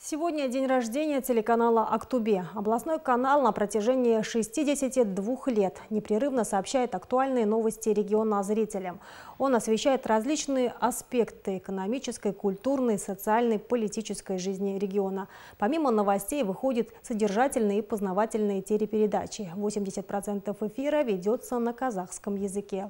Сегодня день рождения телеканала «Актубе». Областной канал на протяжении 62 лет непрерывно сообщает актуальные новости региона зрителям. Он освещает различные аспекты экономической, культурной, социальной, политической жизни региона. Помимо новостей выходят содержательные и познавательные телепередачи. 80% эфира ведется на казахском языке.